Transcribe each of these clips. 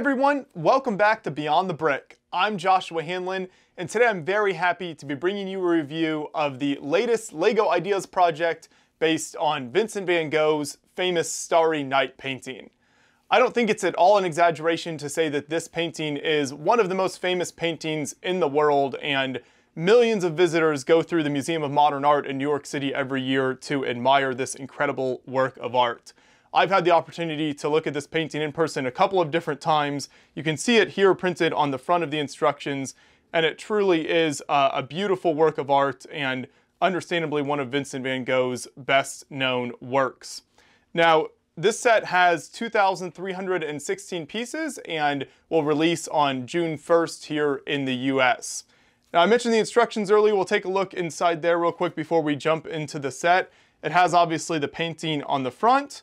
everyone, welcome back to Beyond the Brick. I'm Joshua Hanlon, and today I'm very happy to be bringing you a review of the latest LEGO Ideas project based on Vincent van Gogh's famous Starry Night painting. I don't think it's at all an exaggeration to say that this painting is one of the most famous paintings in the world and millions of visitors go through the Museum of Modern Art in New York City every year to admire this incredible work of art. I've had the opportunity to look at this painting in person a couple of different times. You can see it here printed on the front of the instructions, and it truly is a, beautiful work of art and understandably one of Vincent van Gogh's best known works. Now, this set has 2,316 pieces and will release on June 1st here in the US. Now I mentioned the instructions earlier, we'll take a look inside there real quick before we jump into the set. It has obviously the painting on the front,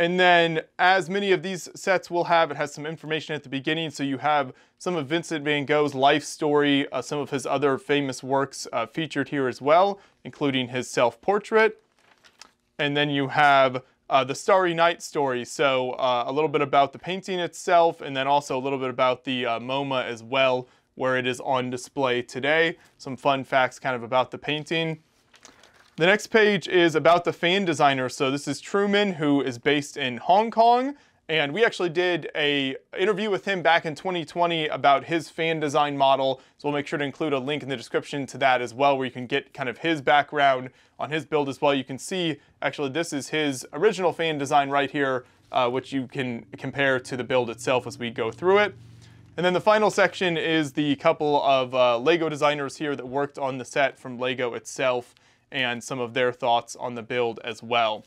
and then as many of these sets will have, it has some information at the beginning. So you have some of Vincent van Gogh's life story, uh, some of his other famous works uh, featured here as well, including his self-portrait. And then you have uh, the Starry Night story. So uh, a little bit about the painting itself, and then also a little bit about the uh, MoMA as well, where it is on display today. Some fun facts kind of about the painting. The next page is about the fan designer. So this is Truman, who is based in Hong Kong. And we actually did a interview with him back in 2020 about his fan design model. So we'll make sure to include a link in the description to that as well, where you can get kind of his background on his build as well. You can see, actually, this is his original fan design right here, uh, which you can compare to the build itself as we go through it. And then the final section is the couple of uh, LEGO designers here that worked on the set from LEGO itself and some of their thoughts on the build as well.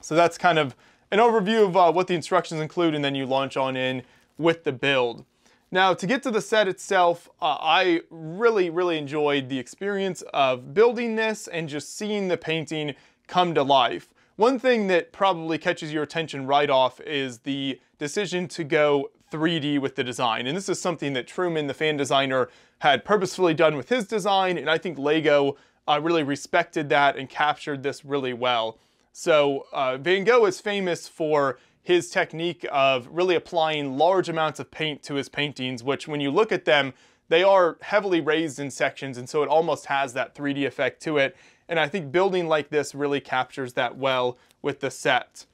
So that's kind of an overview of uh, what the instructions include and then you launch on in with the build. Now to get to the set itself, uh, I really, really enjoyed the experience of building this and just seeing the painting come to life. One thing that probably catches your attention right off is the decision to go 3D with the design. And this is something that Truman, the fan designer, had purposefully done with his design, and I think LEGO uh, really respected that and captured this really well. So uh, Van Gogh is famous for his technique of really applying large amounts of paint to his paintings, which when you look at them, they are heavily raised in sections, and so it almost has that 3D effect to it. And I think building like this really captures that well with the set.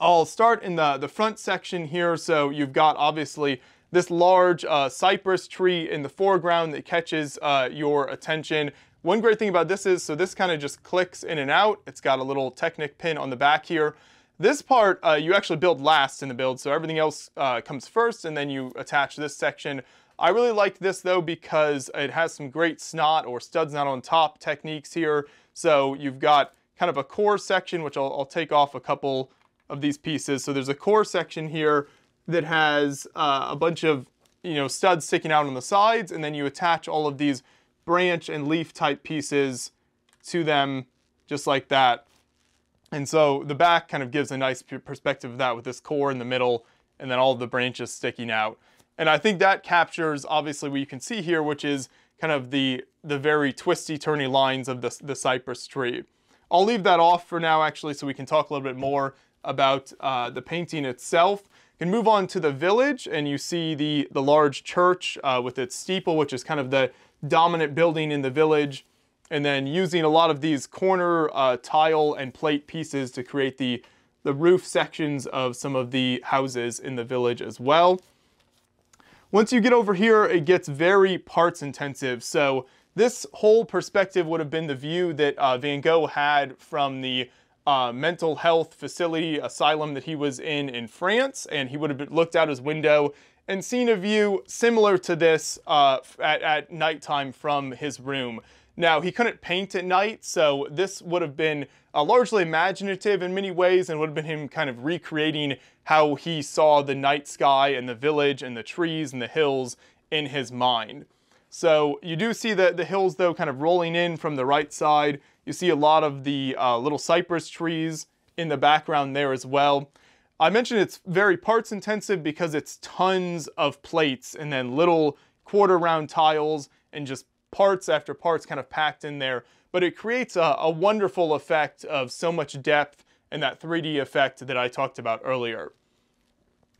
I'll start in the, the front section here. So you've got obviously this large uh, cypress tree in the foreground that catches uh, your attention. One great thing about this is, so this kind of just clicks in and out. It's got a little Technic pin on the back here. This part uh, you actually build last in the build, so everything else uh, comes first and then you attach this section. I really liked this though because it has some great snot or studs not on top techniques here. So you've got kind of a core section, which I'll, I'll take off a couple of these pieces. So there's a core section here that has uh, a bunch of you know studs sticking out on the sides, and then you attach all of these branch and leaf type pieces to them just like that. And so the back kind of gives a nice perspective of that with this core in the middle and then all the branches sticking out. And I think that captures obviously what you can see here, which is kind of the, the very twisty turny lines of the, the cypress tree. I'll leave that off for now actually so we can talk a little bit more about uh, the painting itself. Can move on to the village and you see the, the large church uh, with its steeple, which is kind of the, dominant building in the village, and then using a lot of these corner uh, tile and plate pieces to create the, the roof sections of some of the houses in the village as well. Once you get over here, it gets very parts intensive. So this whole perspective would have been the view that uh, Van Gogh had from the uh, mental health facility asylum that he was in in France, and he would have looked out his window and seen a view similar to this uh, at, at nighttime from his room. Now, he couldn't paint at night, so this would have been uh, largely imaginative in many ways and would have been him kind of recreating how he saw the night sky and the village and the trees and the hills in his mind. So you do see the, the hills, though, kind of rolling in from the right side. You see a lot of the uh, little cypress trees in the background there as well. I mentioned it's very parts intensive because it's tons of plates and then little quarter round tiles and just parts after parts kind of packed in there. But it creates a, a wonderful effect of so much depth and that 3D effect that I talked about earlier.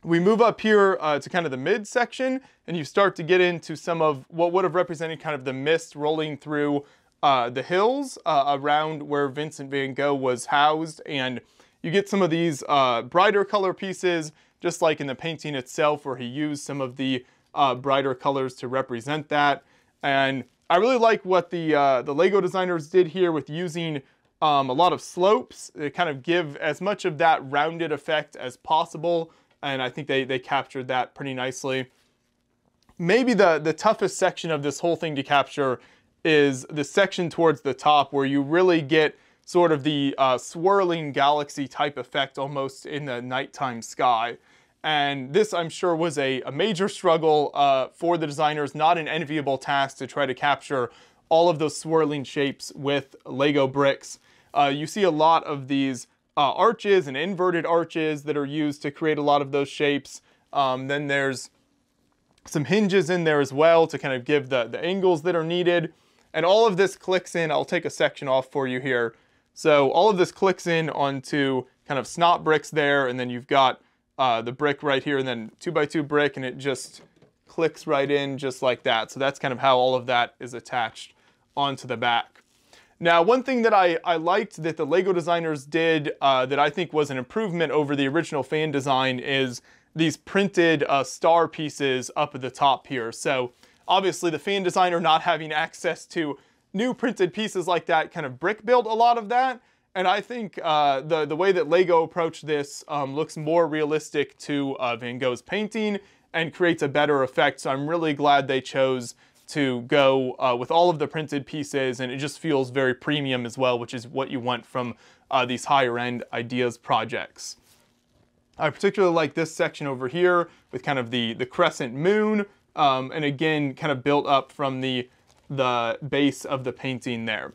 we move up here uh, to kind of the mid section and you start to get into some of what would have represented kind of the mist rolling through uh, the hills uh, around where Vincent van Gogh was housed. And you get some of these uh, brighter color pieces, just like in the painting itself where he used some of the uh, brighter colors to represent that. And I really like what the, uh, the Lego designers did here with using um, a lot of slopes to kind of give as much of that rounded effect as possible and I think they, they captured that pretty nicely. Maybe the, the toughest section of this whole thing to capture is the section towards the top where you really get sort of the uh, swirling galaxy type effect almost in the nighttime sky. And this, I'm sure, was a, a major struggle uh, for the designers, not an enviable task to try to capture all of those swirling shapes with Lego bricks. Uh, you see a lot of these uh, arches and inverted arches that are used to create a lot of those shapes. Um, then there's some hinges in there as well to kind of give the, the angles that are needed. And all of this clicks in, I'll take a section off for you here. So all of this clicks in onto kind of snot bricks there, and then you've got uh, the brick right here, and then two by two brick, and it just clicks right in just like that. So that's kind of how all of that is attached onto the back. Now, one thing that I, I liked that the LEGO designers did uh, that I think was an improvement over the original fan design is these printed uh, star pieces up at the top here. So obviously the fan designer not having access to new printed pieces like that kind of brick built a lot of that. And I think uh, the, the way that LEGO approached this um, looks more realistic to uh, Van Gogh's painting and creates a better effect. So I'm really glad they chose to go uh, with all of the printed pieces and it just feels very premium as well, which is what you want from uh, these higher end ideas projects. I particularly like this section over here with kind of the, the crescent moon um, and again kind of built up from the, the base of the painting there.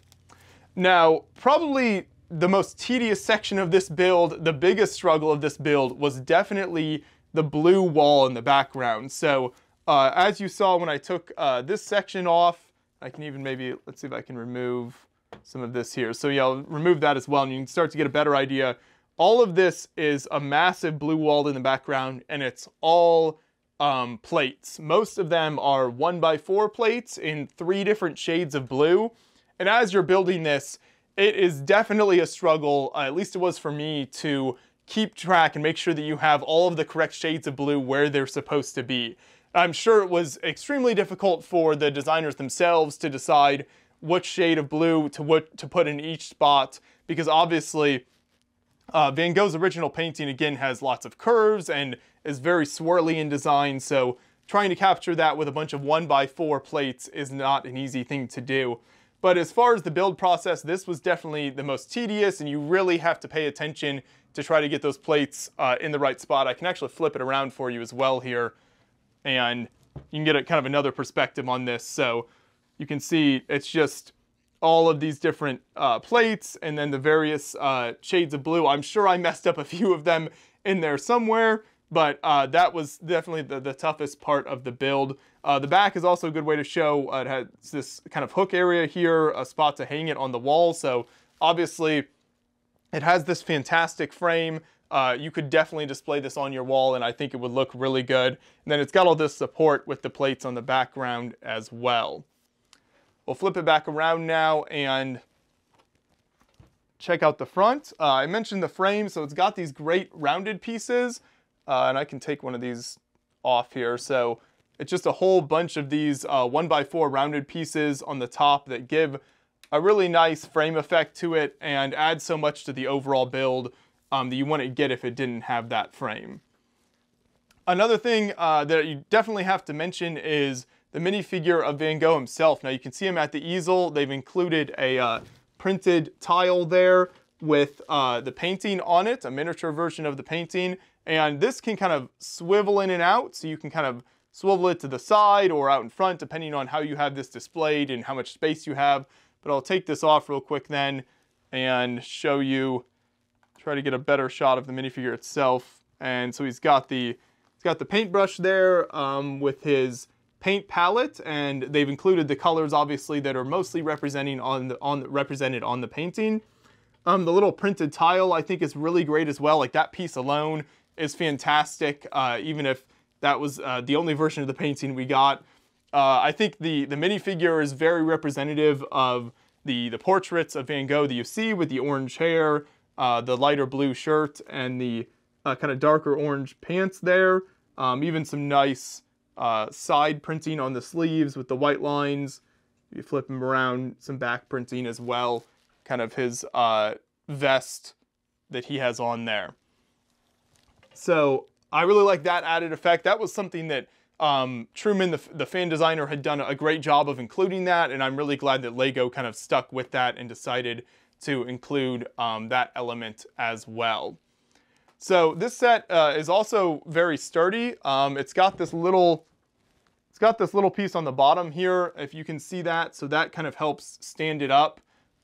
Now, probably the most tedious section of this build, the biggest struggle of this build was definitely the blue wall in the background. So uh, as you saw when I took uh, this section off, I can even maybe, let's see if I can remove some of this here. So yeah, I'll remove that as well and you can start to get a better idea. All of this is a massive blue wall in the background and it's all um, plates. Most of them are one by four plates in three different shades of blue. And as you're building this, it is definitely a struggle, uh, at least it was for me, to keep track and make sure that you have all of the correct shades of blue where they're supposed to be. I'm sure it was extremely difficult for the designers themselves to decide which shade of blue to what to put in each spot because obviously uh, Van Gogh's original painting again has lots of curves and is very swirly in design so trying to capture that with a bunch of one by four plates is not an easy thing to do. But as far as the build process, this was definitely the most tedious and you really have to pay attention to try to get those plates uh, in the right spot. I can actually flip it around for you as well here and you can get a kind of another perspective on this. So you can see it's just all of these different uh, plates and then the various uh, shades of blue. I'm sure I messed up a few of them in there somewhere, but uh, that was definitely the, the, toughest part of the build. Uh, the back is also a good way to show uh, it has this kind of hook area here, a spot to hang it on the wall. So obviously it has this fantastic frame uh, you could definitely display this on your wall and I think it would look really good. And then it's got all this support with the plates on the background as well. We'll flip it back around now and check out the front. Uh, I mentioned the frame, so it's got these great rounded pieces. Uh, and I can take one of these off here. So it's just a whole bunch of these uh, one by four rounded pieces on the top that give a really nice frame effect to it and add so much to the overall build um, that you wouldn't get if it didn't have that frame. Another thing uh, that you definitely have to mention is the minifigure of Van Gogh himself. Now you can see him at the easel. They've included a uh, printed tile there with uh, the painting on it, a miniature version of the painting. And this can kind of swivel in and out, so you can kind of swivel it to the side or out in front, depending on how you have this displayed and how much space you have. But I'll take this off real quick then and show you try to get a better shot of the minifigure itself. And so he's got the he's got the paintbrush there um, with his paint palette, and they've included the colors obviously that are mostly representing on the on represented on the painting. Um, the little printed tile I think is really great as well. Like that piece alone is fantastic, uh, even if that was uh, the only version of the painting we got. Uh, I think the, the minifigure is very representative of the, the portraits of Van Gogh that you see with the orange hair, uh, the lighter blue shirt, and the uh, kind of darker orange pants there. Um, even some nice uh, side printing on the sleeves with the white lines. You flip them around, some back printing as well. Kind of his uh, vest that he has on there. So I really like that added effect. That was something that um, Truman, the, the fan designer, had done a great job of including that, and I'm really glad that LEGO kind of stuck with that and decided to include um, that element as well. So this set uh, is also very sturdy. Um, it's got this little, it's got this little piece on the bottom here, if you can see that. So that kind of helps stand it up.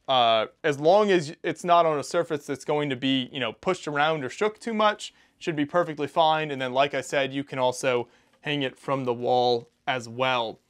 Uh, as long as it's not on a surface that's going to be, you know, pushed around or shook too much, should be perfectly fine. And then, like I said, you can also hang it from the wall as well.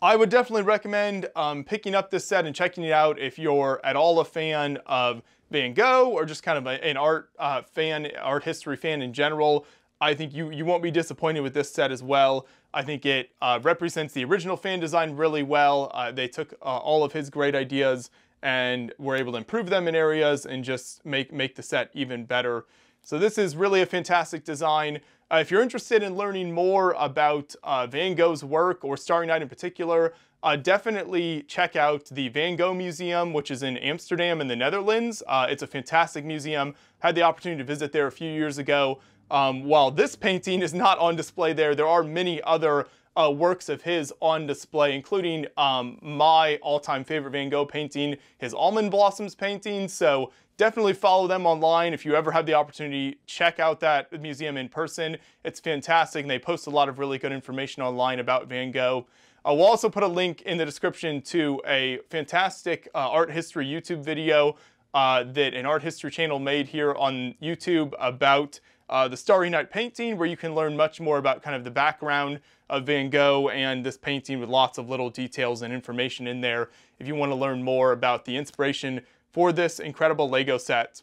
I would definitely recommend um, picking up this set and checking it out if you're at all a fan of Van Gogh or just kind of a, an art uh, fan, art history fan in general. I think you, you won't be disappointed with this set as well. I think it uh, represents the original fan design really well. Uh, they took uh, all of his great ideas and were able to improve them in areas and just make, make the set even better. So this is really a fantastic design. Uh, if you're interested in learning more about uh, Van Gogh's work or Starry Night in particular, uh, definitely check out the Van Gogh Museum, which is in Amsterdam in the Netherlands. Uh, it's a fantastic museum. Had the opportunity to visit there a few years ago. Um, while this painting is not on display there, there are many other uh, works of his on display, including um, my all-time favorite Van Gogh painting, his Almond Blossoms painting. So definitely follow them online. If you ever have the opportunity, check out that museum in person. It's fantastic, and they post a lot of really good information online about Van Gogh. Uh, we'll also put a link in the description to a fantastic uh, art history YouTube video uh, that an art history channel made here on YouTube about uh, the Starry Night painting, where you can learn much more about kind of the background of Van Gogh and this painting with lots of little details and information in there if you want to learn more about the inspiration for this incredible Lego set.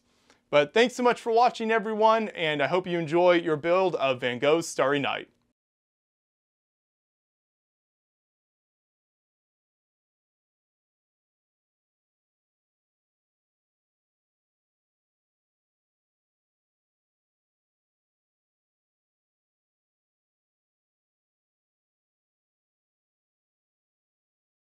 But thanks so much for watching everyone, and I hope you enjoy your build of Van Gogh's Starry Night.